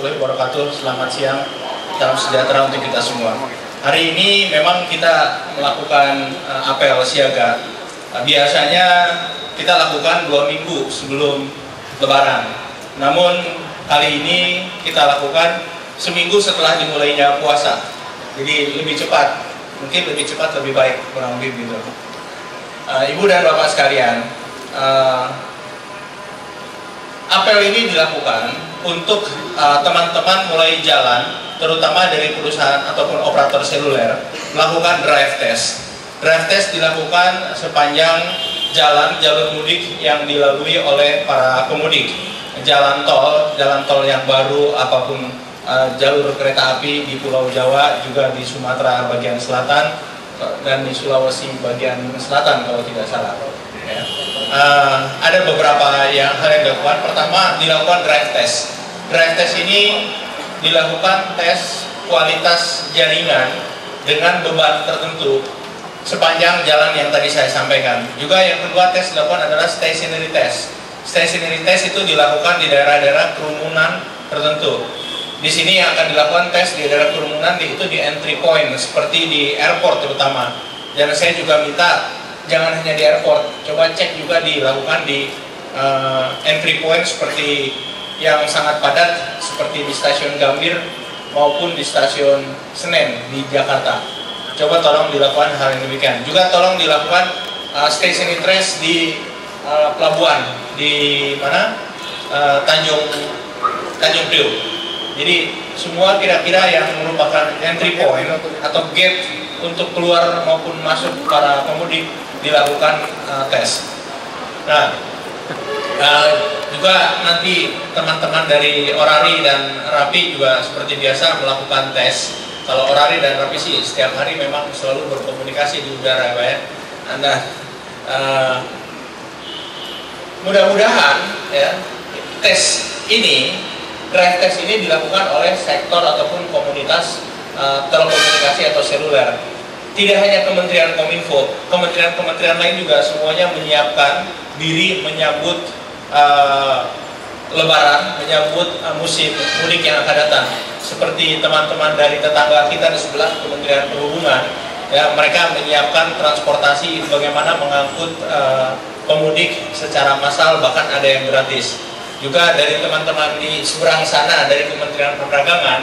Warahmatullahi wabarakatuh. Selamat siang, salam sejahtera untuk kita semua. Hari ini memang kita melakukan uh, apel siaga. Uh, biasanya kita lakukan dua minggu sebelum Lebaran. Namun kali ini kita lakukan seminggu setelah dimulainya puasa. Jadi lebih cepat, mungkin lebih cepat lebih baik kurang lebih gitu. Uh, Ibu dan Bapak sekalian, uh, apel ini dilakukan untuk uh, teman-teman uh, mulai jalan, terutama dari perusahaan ataupun operator seluler, melakukan drive test. Drive test dilakukan sepanjang jalan jalur mudik yang dilalui oleh para pemudik. Jalan tol, jalan tol yang baru, apa pun uh, jalur kereta api di Pulau Jawa, juga di Sumatera bagian selatan, dan di Sulawesi bagian selatan kalau tidak salah. Ya uh, ada beberapa yang hal yang dilakukan. Pertama dilakukan drive test. Drive test ini dilakukan tes kualitas jaringan dengan beban tertentu sepanjang jalan yang tadi saya sampaikan. Juga yang kedua tes dilakukan adalah stationary test. Stationary test itu dilakukan di daerah-daerah kerumunan tertentu. Di sini yang akan dilakukan tes di daerah kerumunan itu di entry point seperti di airport terutama. Dan saya juga minta jangan hanya di airport, coba cek juga dilakukan di uh, entry point seperti yang sangat padat seperti di stasiun Gambir maupun di stasiun Senen di Jakarta. Coba tolong dilakukan hal yang demikian. Juga tolong dilakukan uh, station interest di uh, pelabuhan di mana uh, Tanjung Tanjung Priok. Jadi semua kira-kira yang merupakan entry point atau gate untuk keluar maupun masuk para pemudik dilakukan uh, tes. Nah, uh, juga nanti teman-teman dari Orari dan Rapi juga seperti biasa melakukan tes. Kalau Orari dan Rapi sih setiap hari memang selalu berkomunikasi di udara, ya. Anda uh, mudah-mudahan ya tes ini drive test ini dilakukan oleh sektor ataupun komunitas uh, telekomunikasi atau seluler tidak hanya Kementerian Kominfo, kementerian-kementerian lain juga semuanya menyiapkan diri menyambut uh, Lebaran, menyambut uh, musim mudik yang akan datang. Seperti teman-teman dari tetangga kita di sebelah Kementerian Perhubungan, ya mereka menyiapkan transportasi bagaimana mengangkut uh, pemudik secara massal bahkan ada yang gratis. Juga dari teman-teman di seberang sana dari Kementerian Perdagangan,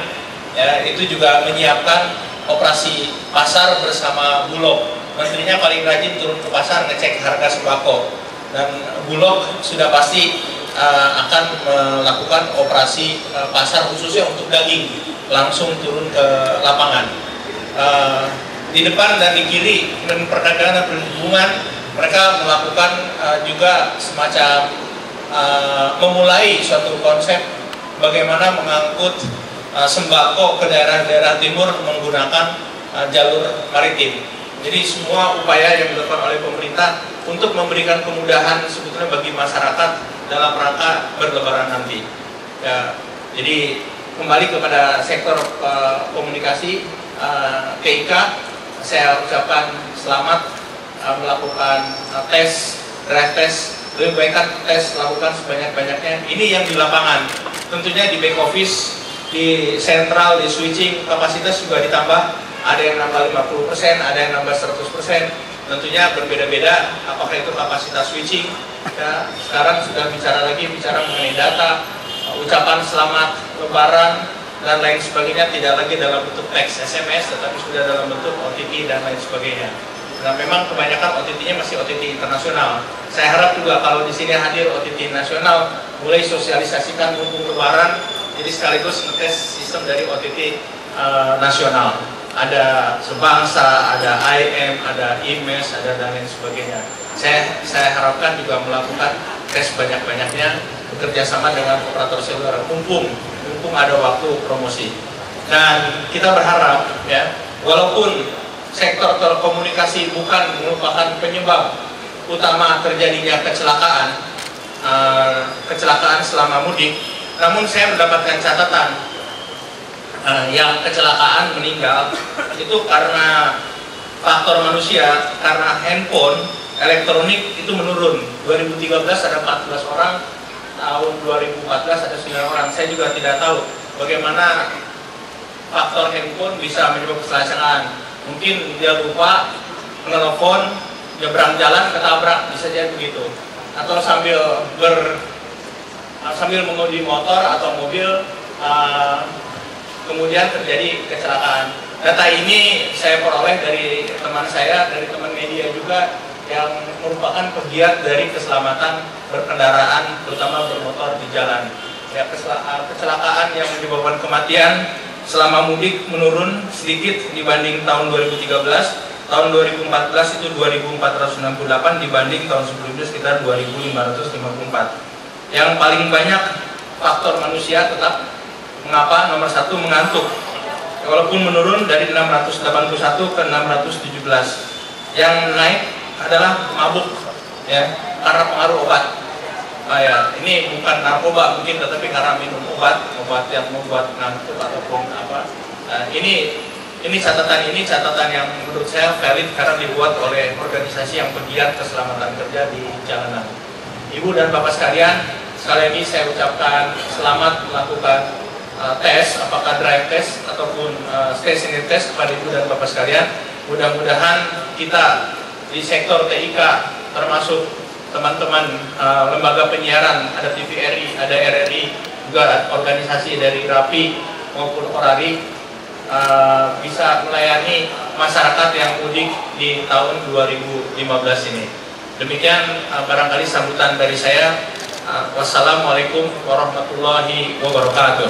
ya itu juga menyiapkan operasi pasar bersama Bulog. Menterinya paling rajin turun ke pasar ngecek harga sembako dan Bulog sudah pasti uh, akan melakukan operasi uh, pasar khususnya untuk daging langsung turun ke lapangan. Uh, di depan dan di kiri dan perdagangan dan perhubungan mereka melakukan uh, juga semacam uh, memulai suatu konsep bagaimana mengangkut Uh, sembako ke daerah-daerah timur menggunakan uh, jalur maritim. Jadi semua upaya yang dilakukan oleh pemerintah untuk memberikan kemudahan sebetulnya bagi masyarakat dalam rangka berlebaran nanti. Ya, jadi kembali kepada sektor uh, komunikasi uh, TIK, saya ucapkan selamat melakukan tes, drive test, lebih baik kan tes lakukan sebanyak-banyaknya. Ini yang di lapangan, tentunya di back office di sentral, di switching kapasitas juga ditambah. Ada yang nambah 50%, ada yang nambah 100% tentunya berbeda-beda apakah itu kapasitas switching? Ya, sekarang sudah bicara lagi bicara mengenai data ucapan selamat lebaran dan lain sebagainya tidak lagi dalam bentuk teks SMS tetapi sudah dalam bentuk OTP dan lain sebagainya. Nah, memang kebanyakan OTT-nya masih OTT internasional. Saya harap juga kalau di sini hadir OTT nasional, mulai sosialisasikan mumpung lebaran, jadi sekaligus ngetes sistem dari OTT uh, eh, nasional. Ada sebangsa, ada IM, ada IMES, ada dan lain sebagainya. Saya saya harapkan juga melakukan tes banyak-banyaknya bekerja sama dengan operator seluler mumpung mumpung ada waktu promosi. Dan kita berharap ya, walaupun sektor telekomunikasi bukan merupakan penyebab utama terjadinya kecelakaan uh, kecelakaan selama mudik, namun saya mendapatkan catatan uh, yang kecelakaan meninggal itu karena faktor manusia, karena handphone elektronik itu menurun. 2013 ada 14 orang, tahun 2014 ada 9 orang. Saya juga tidak tahu bagaimana faktor handphone bisa menyebabkan kecelakaan. Mungkin dia lupa menelpon, nyebrang jalan, ketabrak, bisa jadi begitu. Atau sambil ber sambil mengemudi motor atau mobil uh, kemudian terjadi kecelakaan. Data ini saya peroleh dari teman saya, dari teman media juga yang merupakan pegiat dari keselamatan berkendaraan, terutama bermotor di jalan. Ya, kecelakaan yang menyebabkan kematian selama mudik menurun sedikit dibanding tahun 2013. Tahun 2014 itu 2468 dibanding tahun sebelumnya sekitar 2554. Yang paling banyak faktor manusia tetap mengapa? Nomor satu mengantuk. Walaupun menurun dari 681 ke 617 yang naik adalah mabuk ya karena pengaruh obat. Nah, ya ini bukan narkoba mungkin tetapi karena minum obat obat yang membuat ngantuk ataupun apa. Nah, ini ini catatan ini catatan yang menurut saya valid karena dibuat oleh organisasi yang pegiat keselamatan kerja di jalanan ibu dan bapak sekalian sekali lagi saya ucapkan selamat melakukan uh, tes apakah drive test ataupun uh, stationary test kepada ibu dan bapak sekalian mudah-mudahan kita di sektor TIK termasuk teman-teman uh, lembaga penyiaran ada TVRI, ada RRI, juga organisasi dari RAPI maupun ORARI uh, bisa melayani masyarakat yang mudik di tahun 2015 ini. Demikian uh, barangkali sambutan dari saya. Uh, wassalamualaikum warahmatullahi wabarakatuh.